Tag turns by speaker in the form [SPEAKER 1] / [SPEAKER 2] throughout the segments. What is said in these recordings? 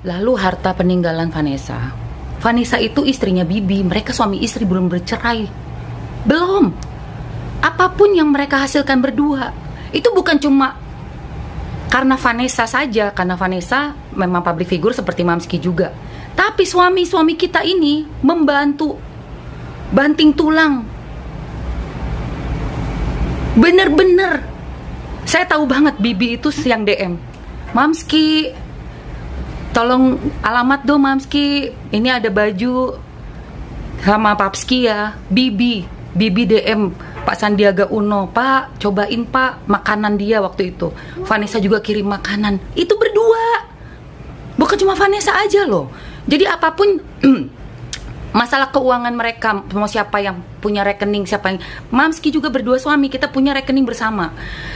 [SPEAKER 1] Lalu harta peninggalan Vanessa. Vanessa itu istrinya Bibi, mereka suami istri belum bercerai. Belum. Apa pun yang mereka hasilkan berdua, itu bukan cuma karena Vanessa saja, karena Vanessa memang public figure seperti Mamski juga. Tapi suami-suami kita ini membantu banting tulang. Bener-bener. Saya tahu banget Bibi itu yang DM. Mamski, tolong alamat dong Mamski. Ini ada baju sama Papski ya. Bibi Bibi DM Pak Sandiaga Uno. Pak cobain Pak makanan dia waktu itu. Vanessa juga kirim makanan. Itu berdua. Bukan cuma Vanessa aja loh. Jadi apa pun masalah keuangan mereka mau siapa yang punya rekening siapa yang Mamski juga berdua suami kita punya rekening bersama.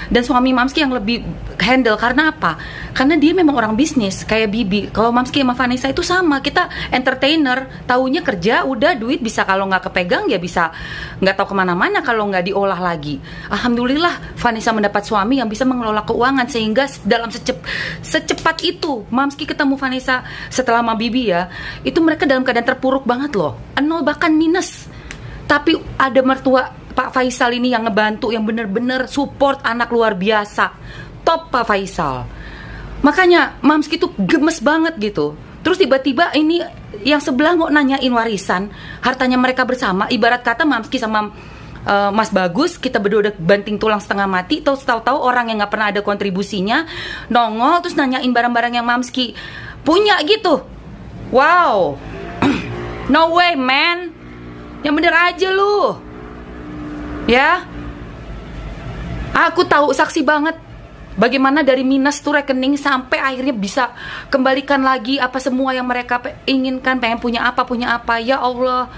[SPEAKER 1] Dan suami Mamski yang lebih handle karena apa? Karena dia memang orang bisnis kayak Bibi. Kalau Mamski sama Vanessa itu sama kita entertainer. Tahunya kerja udah duit bisa. Kalau nggak kepegang ya bisa. Nggak tahu ke mana-mana kalau nggak diolah lagi. Alhamdulillah Vanessa mendapat suami yang bisa mengelola keuangan sehingga dalam secep, secepat itu Mamski ketemu Vanessa setelah sama Bibi ya itu mereka dalam keadaan terpuruk banget loh. Nol bahkan minus tapi ada mertua Pak Faisal ini yang ngebantu yang bener-bener support anak luar biasa. Top Pak Faisal. Makanya Mamski tuh gemes banget gitu. Terus tiba-tiba ini yang sebelah mau nanyain warisan hartanya mereka bersama. Ibarat kata Mamski sama uh, Mas Bagus kita berdua udah banting tulang setengah mati terus tahu-tahu orang yang nggak pernah ada kontribusinya nongol terus nanyain barang-barang yang Mamski punya gitu. Wow. No way, man. Yang bener aja lu. Ya. Aku tahu saksi banget bagaimana dari minus tuh rekening sampai akhirnya bisa kembalikan lagi apa semua yang mereka inginkan, pengen punya apa, punya apa. Ya Allah.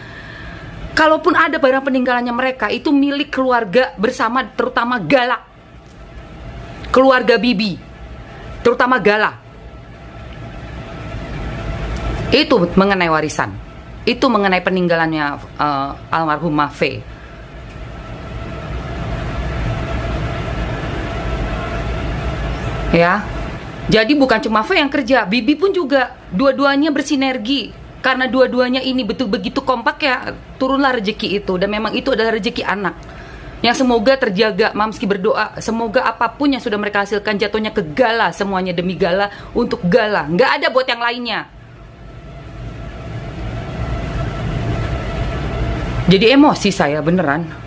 [SPEAKER 1] Kalaupun ada barang peninggalannya mereka itu milik keluarga bersama terutama Gala. Keluarga Bibi. Terutama Gala. Itu mengenai warisan itu mengenai peninggalannya uh, almarhumah V. Ya, jadi bukan cuma V yang kerja, Bibi pun juga. Dua-duanya bersinergi. Karena dua-duanya ini betul begitu kompak ya turunlah rezeki itu. Dan memang itu adalah rezeki anak. Yang semoga terjaga Mamski berdoa. Semoga apa pun yang sudah mereka hasilkan jatuhnya ke Gala semuanya demi Gala untuk Gala. Nggak ada buat yang lainnya Jadi emosi saya beneran.